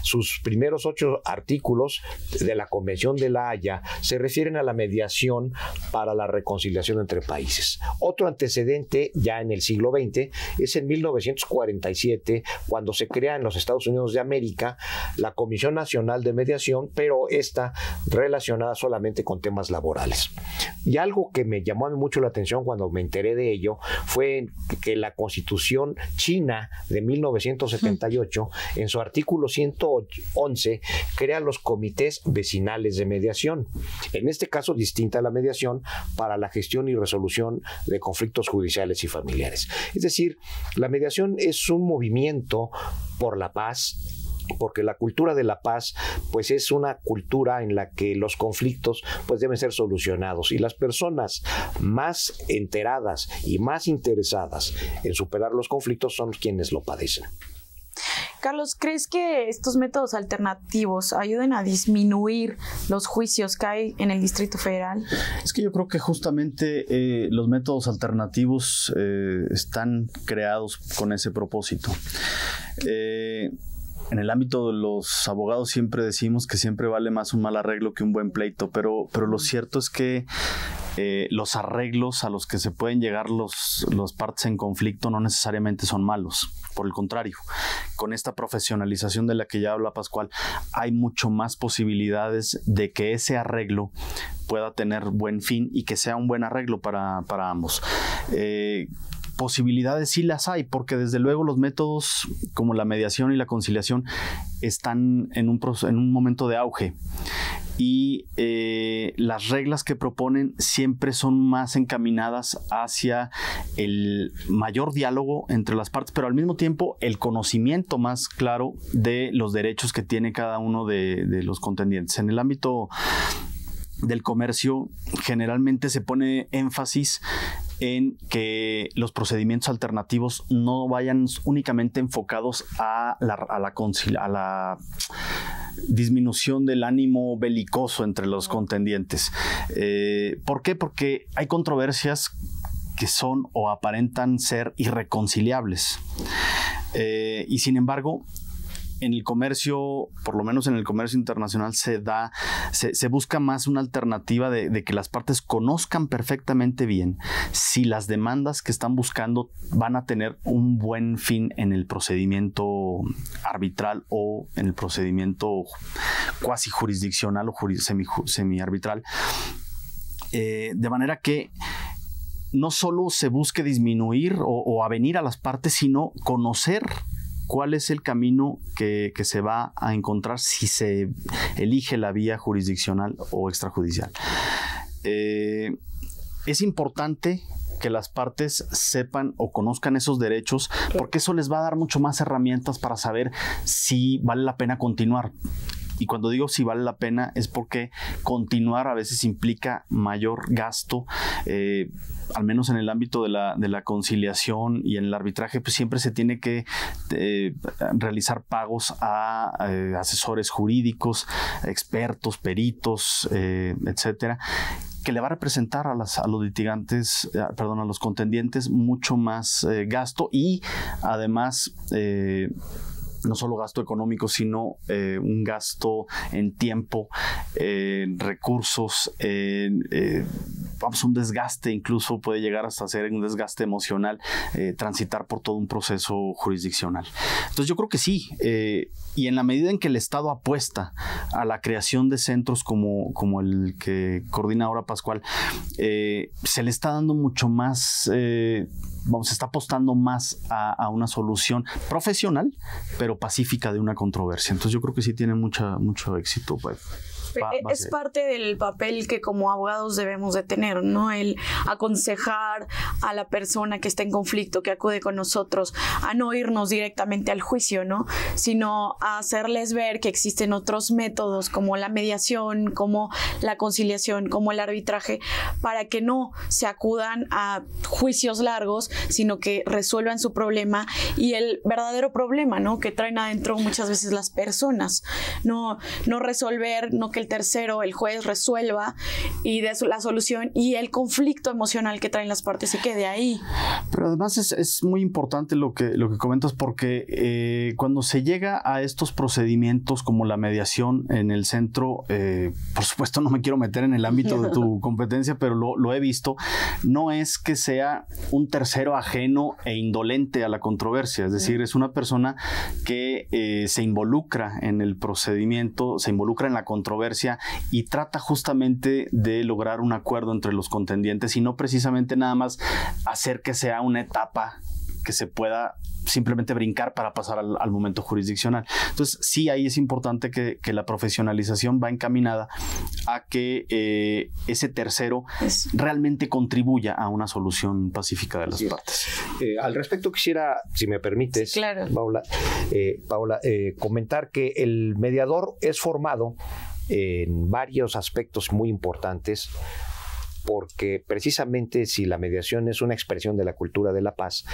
sus primeros ocho artículos de la Convención de la Haya se refieren a la mediación para la reconciliación entre países. Otro antecedente ya en el siglo XX es en 1947 cuando se crea en los Estados Unidos de América la Comisión Nacional de Mediación, pero esta relacionada solamente con temas laborales. Y algo que me llamó a mí mucho la atención cuando me enteré de ello fue que la Constitución china de 1978 en su artículo 100 11 crea los comités vecinales de mediación. En este caso, distinta a la mediación para la gestión y resolución de conflictos judiciales y familiares. Es decir, la mediación es un movimiento por la paz porque la cultura de la paz pues es una cultura en la que los conflictos pues deben ser solucionados y las personas más enteradas y más interesadas en superar los conflictos son quienes lo padecen. Carlos, ¿crees que estos métodos alternativos ayuden a disminuir los juicios que hay en el Distrito Federal? Es que yo creo que justamente eh, los métodos alternativos eh, están creados con ese propósito. Eh, en el ámbito de los abogados siempre decimos que siempre vale más un mal arreglo que un buen pleito, pero, pero lo cierto es que los arreglos a los que se pueden llegar los, los partes en conflicto no necesariamente son malos. Por el contrario, con esta profesionalización de la que ya habla Pascual, hay mucho más posibilidades de que ese arreglo pueda tener buen fin y que sea un buen arreglo para, ambos. Eh, posibilidades sí las hay, porque desde luego los métodos como la mediación y la conciliación están en un, en un momento de auge y eh, las reglas que proponen siempre son más encaminadas hacia el mayor diálogo entre las partes, pero al mismo tiempo el conocimiento más claro de los derechos que tiene cada uno de, de los contendientes. En el ámbito del comercio generalmente se pone énfasis en que los procedimientos alternativos no vayan únicamente enfocados a la, a la, a la disminución del ánimo belicoso entre los contendientes. Eh, ¿Por qué? Porque hay controversias que son o aparentan ser irreconciliables. Eh, y sin embargo, en el comercio, por lo menos en el comercio internacional, se da, se, busca más una alternativa de, que las partes conozcan perfectamente bien si las demandas que están buscando van a tener un buen fin en el procedimiento arbitral o en el procedimiento cuasi jurisdiccional o semi, arbitral. Eh, de manera que no solo se busque disminuir o avenir a las partes, sino conocer cuál es el camino que, se va a encontrar si se elige la vía jurisdiccional o extrajudicial. Eh, es importante que las partes sepan o conozcan esos derechos, porque eso les va a dar mucho más herramientas para saber si vale la pena continuar. Y cuando digo si vale la pena es porque continuar a veces implica mayor gasto. Eh, al menos en el ámbito de la, de la conciliación y en el arbitraje, pues siempre se tiene que eh, realizar pagos a, eh, asesores jurídicos, expertos, peritos, etcétera que le va a representar a, las, a los litigantes, perdón, a los contendientes mucho más gasto y además no solo gasto económico, sino eh, un gasto en tiempo, en recursos, en eh, vamos, un desgaste, incluso puede llegar hasta ser un desgaste emocional, eh, transitar por todo un proceso jurisdiccional. Entonces yo creo que sí, y en la medida en que el Estado apuesta a la creación de centros como, como el que coordina ahora Pascual, se le está dando mucho más vamos, se está apostando más a, una solución profesional, pero pacífica de una controversia. Entonces yo creo que sí tiene mucha, mucho éxito. Pues. Eh, es parte del papel que como abogados debemos de tener, ¿no? El aconsejar a la persona que está en conflicto, que acude con nosotros, a no irnos directamente al juicio, ¿no? Sino a hacerles ver que existen otros métodos como la mediación, como la conciliación, como el arbitraje, para que no se acudan a juicios largos, sino que resuelvan su problema y el verdadero problema, ¿no? Que traen adentro muchas veces las personas. No, no resolver, no que el tercero, el juez, resuelva y de la solución y el conflicto emocional que traen las partes se quede ahí. Pero además es, muy importante lo que, lo que comentas porque eh, cuando se llega a estos procedimientos como la mediación en el centro, eh, por supuesto no me quiero meter en el ámbito de tu [laughs] competencia, pero lo, he visto, no es que sea un tercero ajeno e indolente a la controversia, es decir, es una persona que eh, se involucra en el procedimiento, se involucra en la controversia, y trata justamente de lograr un acuerdo entre los contendientes y no precisamente nada más hacer que sea una etapa que se pueda simplemente brincar para pasar al, momento jurisdiccional. Entonces, sí, ahí es importante que, la profesionalización va encaminada a que eh, ese tercero realmente contribuya a una solución pacífica de las partes. Eh, al respecto, quisiera, si me permites, Paula, eh, Paula comentar que el mediador es formado en varios aspectos muy importantes porque precisamente si la mediación es una expresión de la cultura de la paz,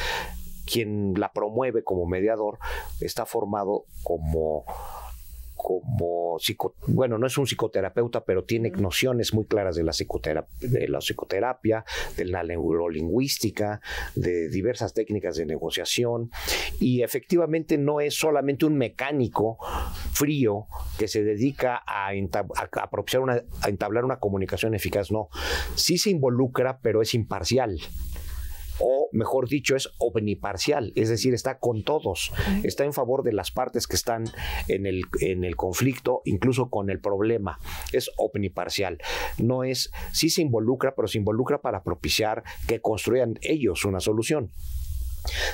quien la promueve como mediador está formado como como bueno, no es un psicoterapeuta, pero tiene nociones muy claras de la, de la psicoterapia, de la neurolingüística, de diversas técnicas de negociación. Y efectivamente no es solamente un mecánico frío que se dedica a, a, una, a entablar una comunicación eficaz, no, sí se involucra, pero es imparcial o mejor dicho es omniparcial, es decir, está con todos, está en favor de las partes que están en el, en el conflicto, incluso con el problema, es omniparcial, no es, sí se involucra, pero se involucra para propiciar que construyan ellos una solución.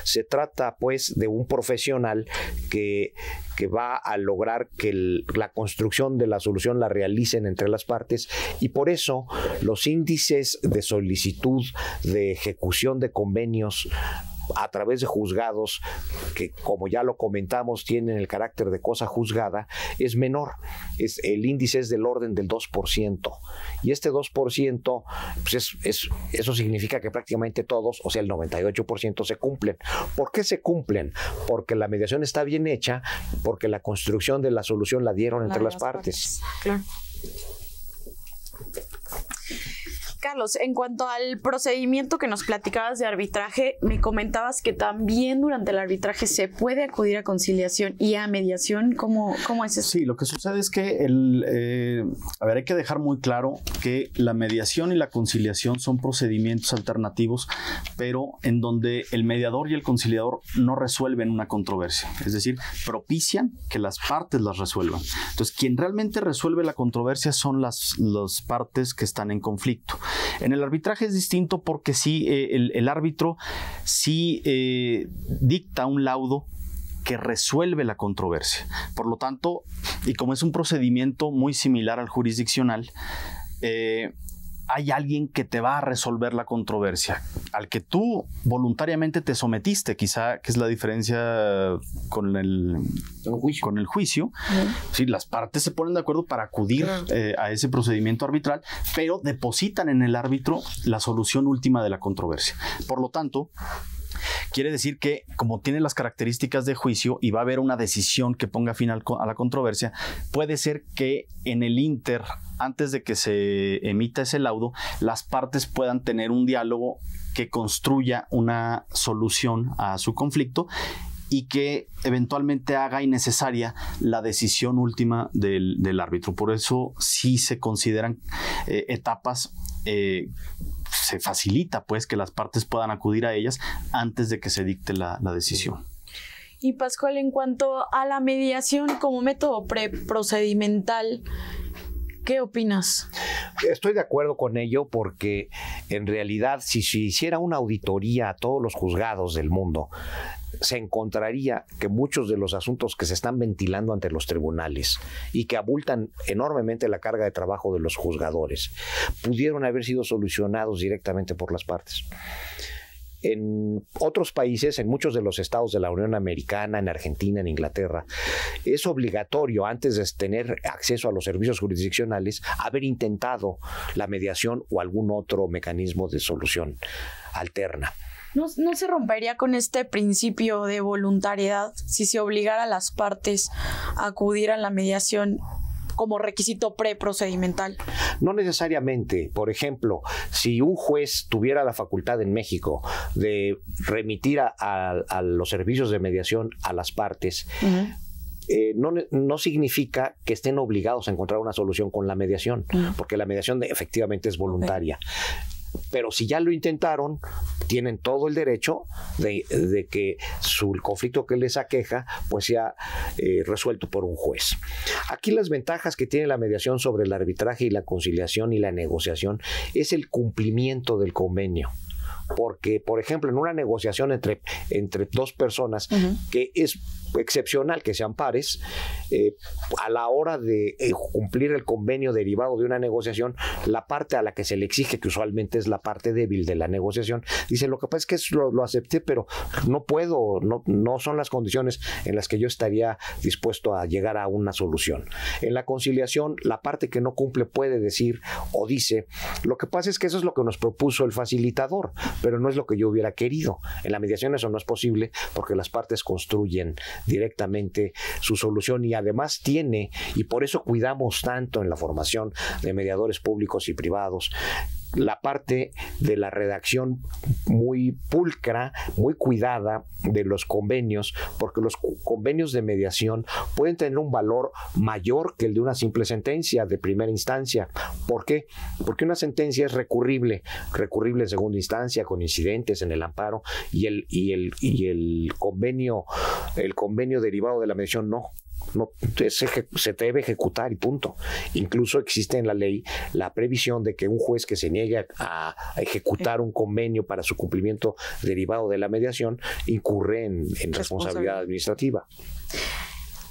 Se trata pues de un profesional que, que va a lograr que la construcción de la solución la realicen entre las partes y por eso los índices de solicitud de ejecución de convenios a través de juzgados que, como ya lo comentamos, tienen el carácter de cosa juzgada, es menor. Es, el índice es del orden del 2%. Y este 2%, pues es, eso significa que prácticamente todos, o sea, el 98% se cumplen. ¿Por qué se cumplen? Porque la mediación está bien hecha, porque la construcción de la solución la dieron entre las, partes. Claro. Carlos, en cuanto al procedimiento que nos platicabas de arbitraje, me comentabas que también durante el arbitraje se puede acudir a conciliación y a mediación. ¿Cómo, cómo es eso? Sí, lo que sucede es que eh, a ver, hay que dejar muy claro que la mediación y la conciliación son procedimientos alternativos, pero en donde el mediador y el conciliador no resuelven una controversia, es decir, propician que las partes las resuelvan. Entonces, quien realmente resuelve la controversia son las, las partes que están en conflicto. En el arbitraje es distinto porque sí, eh, el, árbitro sí eh, dicta un laudo que resuelve la controversia. Por lo tanto, y como es un procedimiento muy similar al jurisdiccional, eh, hay alguien que te va a resolver la controversia, al que tú voluntariamente te sometiste, quizá que es la diferencia con el, juicio. Con el juicio. las partes se ponen de acuerdo para acudir eh, a ese procedimiento arbitral, pero depositan en el árbitro la solución última de la controversia. Por lo tanto, Quiere decir que como tiene las características de juicio y va a haber una decisión que ponga fin a la controversia, puede ser que en el inter, antes de que se emita ese laudo, las partes puedan tener un diálogo que construya una solución a su conflicto y que eventualmente haga innecesaria la decisión última del, árbitro. Por eso sí se consideran eh, etapas eh, se facilita pues que las partes puedan acudir a ellas antes de que se dicte la, decisión. Y Pascual, en cuanto a la mediación como método preprocedimental, ¿Qué opinas? Estoy de acuerdo con ello porque en realidad si se hiciera una auditoría a todos los juzgados del mundo, se encontraría que muchos de los asuntos que se están ventilando ante los tribunales y que abultan enormemente la carga de trabajo de los juzgadores pudieron haber sido solucionados directamente por las partes en otros países, en muchos de los estados de la Unión Americana, en Argentina, en Inglaterra, es obligatorio antes de tener acceso a los servicios jurisdiccionales haber intentado la mediación o algún otro mecanismo de solución alterna. ¿No, se rompería con este principio de voluntariedad si se obligara a las partes a acudir a la mediación como requisito preprocedimental? No necesariamente. Por ejemplo, si un juez tuviera la facultad en México de remitir a, los servicios de mediación a las partes, eh, no, significa que estén obligados a encontrar una solución con la mediación, porque la mediación efectivamente es voluntaria. Pero si ya lo intentaron, tienen todo el derecho de, que su conflicto que les aqueja pues sea eh, resuelto por un juez. Aquí las ventajas que tiene la mediación sobre el arbitraje y la conciliación y la negociación es el cumplimiento del convenio porque, por ejemplo, en una negociación entre, entre dos personas, que es excepcional que sean pares, eh, a la hora de eh, cumplir el convenio derivado de una negociación, la parte a la que se le exige, que usualmente es la parte débil de la negociación, dice, lo que pasa es que lo, lo acepté, pero no puedo, no, no son las condiciones en las que yo estaría dispuesto a llegar a una solución. En la conciliación, la parte que no cumple puede decir o dice, lo que pasa es que eso es lo que nos propuso el facilitador, pero no es lo que yo hubiera querido. En la mediación eso no es posible porque las partes construyen directamente su solución y además tiene, y por eso cuidamos tanto en la formación de mediadores públicos y privados, la parte de la redacción muy pulcra, muy cuidada de los convenios, porque los convenios de mediación pueden tener un valor mayor que el de una simple sentencia de primera instancia. ¿Por qué? Porque una sentencia es recurrible, recurrible en segunda instancia, con incidentes en el amparo, y el, y el, y el convenio, el convenio derivado de la mediación no no se debe ejecutar y punto. Incluso existe en la ley la previsión de que un juez que se niegue a, ejecutar un convenio para su cumplimiento derivado de la mediación incurre en, responsabilidad administrativa.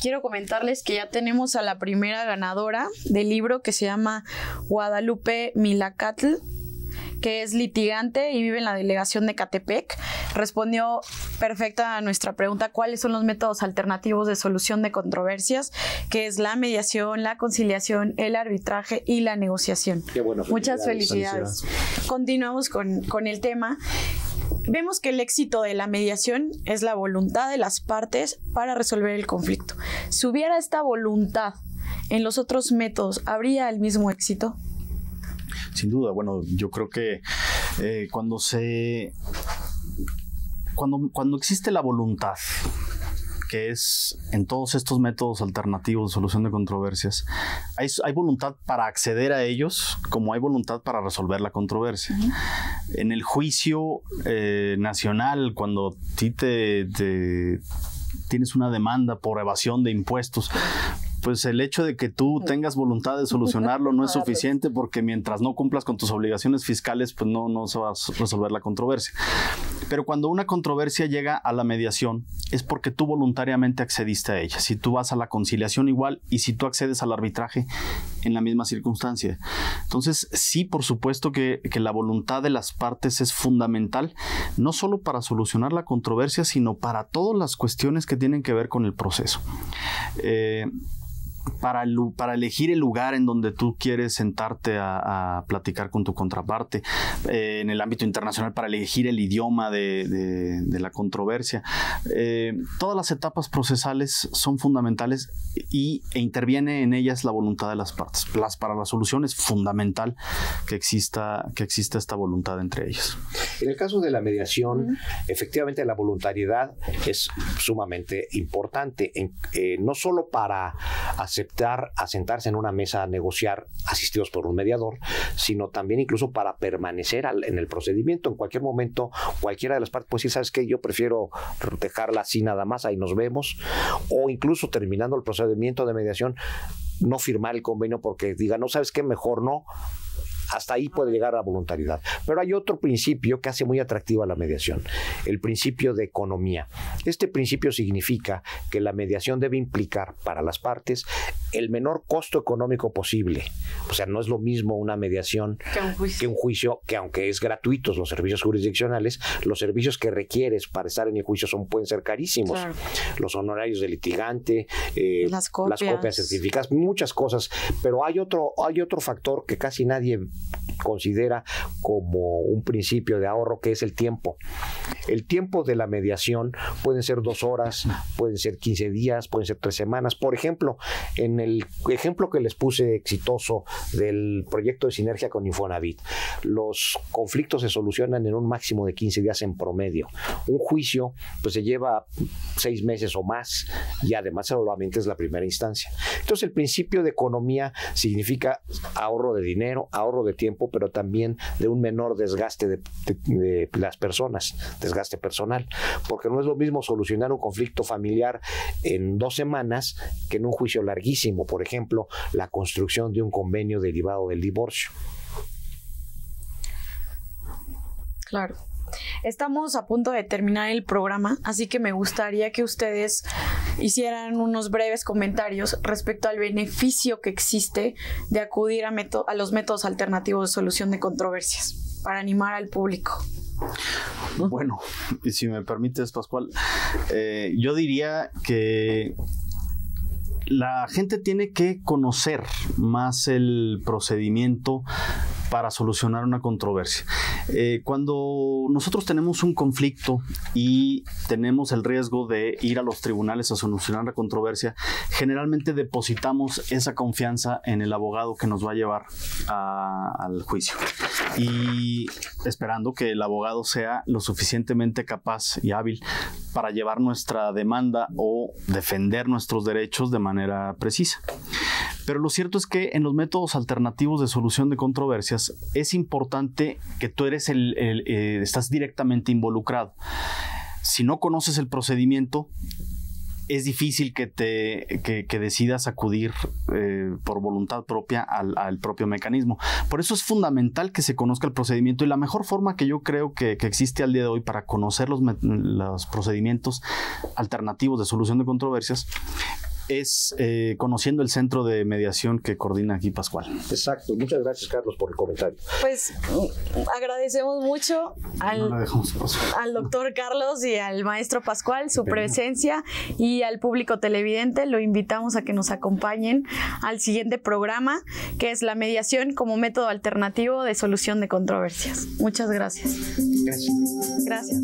Quiero comentarles que ya tenemos a la primera ganadora del libro que se llama Guadalupe Milacatl que es litigante y vive en la delegación de Catepec. Respondió perfecta a nuestra pregunta, ¿cuáles son los métodos alternativos de solución de controversias? Que es la mediación, la conciliación, el arbitraje y la negociación. Qué bueno. Muchas felicidades. Continuamos con, con el tema. Vemos que el éxito de la mediación es la voluntad de las partes para resolver el conflicto. Si hubiera esta voluntad en los otros métodos, ¿habría el mismo éxito? Sin duda, bueno, yo creo que eh, cuando se. Cuando, cuando existe la voluntad, que es en todos estos métodos alternativos de solución de controversias, hay, hay voluntad para acceder a ellos como hay voluntad para resolver la controversia. En el juicio eh, nacional, cuando ti te, te tienes una demanda por evasión de impuestos, pues el hecho de que tú tengas voluntad de solucionarlo no es suficiente porque mientras no cumplas con tus obligaciones fiscales, pues no, no se va a resolver la controversia. Pero cuando una controversia llega a la mediación, es porque tú voluntariamente accediste a ella. Si tú vas a la conciliación igual y si tú accedes al arbitraje en la misma circunstancia. Entonces, sí, por supuesto que, que la voluntad de las partes es fundamental, no solo para solucionar la controversia, sino para todas las cuestiones que tienen que ver con el proceso. Eh, para, el para elegir el lugar en donde tú quieres sentarte a, a platicar con tu contraparte, eh, en el ámbito internacional para elegir el idioma de, de- de la controversia. Eh, todas las etapas procesales son fundamentales y, e interviene en ellas la voluntad de las partes. Las, para la solución es fundamental que exista, que exista esta voluntad entre ellas. En el caso de la mediación, efectivamente la voluntariedad es sumamente importante, en- eh, no solo para aceptar a sentarse en una mesa a negociar asistidos por un mediador, sino también incluso para permanecer al- en el procedimiento. En cualquier momento, cualquiera de las partes puede decir, ¿sabes qué? Yo prefiero dejarla así nada más, ahí nos vemos, o incluso terminando el procedimiento de mediación, no firmar el convenio porque diga, no sabes qué, mejor no, hasta ahí puede llegar la voluntariedad. Pero hay otro principio que hace muy atractiva la mediación, el principio de economía. Este principio significa que la mediación debe implicar para las partes el menor costo económico posible. O sea, no es lo mismo una mediación Que un juicio. que un juicio que aunque es gratuitos los servicios jurisdiccionales, los servicios que requieres para estar en el juicio son pueden ser carísimos. Claro. Los honorarios del litigante, eh, Las copias. certificadas, muchas cosas, pero hay otro hay otro factor que casi nadie considera como un principio de ahorro que es el tiempo. El tiempo de la mediación pueden ser dos horas, pueden ser 15 días, pueden ser tres semanas. Por ejemplo, en el ejemplo que les puse exitoso del proyecto de sinergia con Infonavit, los conflictos se solucionan en un máximo de 15 días en promedio. Un juicio pues se lleva seis meses o más y además solamente es la primera instancia. Entonces el principio de economía significa ahorro de dinero, ahorro de tiempo, pero también de un menor desgaste de, de- de las personas, desgaste personal, porque no es lo mismo solucionar un conflicto familiar en dos semanas que en un juicio larguísimo, por ejemplo, la construcción de un convenio derivado del divorcio. Claro. Estamos a punto de terminar el programa, así que me gustaría que ustedes hicieran unos breves comentarios respecto al beneficio que existe de acudir a los métodos alternativos de solución de controversias para animar al público. Bueno, y [laughs] si me permites, Pascual, eh, yo diría que la gente tiene que conocer más el procedimiento para solucionar una controversia. Eh, cuando nosotros tenemos un conflicto y tenemos el riesgo de ir a los tribunales a solucionar la controversia, generalmente depositamos esa confianza en el abogado que nos va a llevar a- al juicio y esperando que el abogado sea lo suficientemente capaz y hábil para llevar nuestra demanda o defender nuestros derechos de manera precisa. Pero lo cierto es que en los métodos alternativos de solución de controversias es importante que tú eres el, eh, estás directamente involucrado. Si no conoces el procedimiento, es difícil que te que, decidas acudir eh, por voluntad propia al, al propio mecanismo. Por eso es fundamental que se conozca el procedimiento y la mejor forma que yo creo que, que existe al día de hoy para conocer los, los procedimientos alternativos de solución de controversias es eh, conociendo el centro de mediación que coordina aquí Pascual. Exacto. Muchas gracias, Carlos, por el comentario. Pues agradecemos mucho al, al doctor Carlos y al maestro Pascual su presencia y al público televidente. Lo invitamos a que nos acompañen al siguiente programa, que es la mediación como método alternativo de solución de controversias. Muchas gracias. Gracias. Gracias.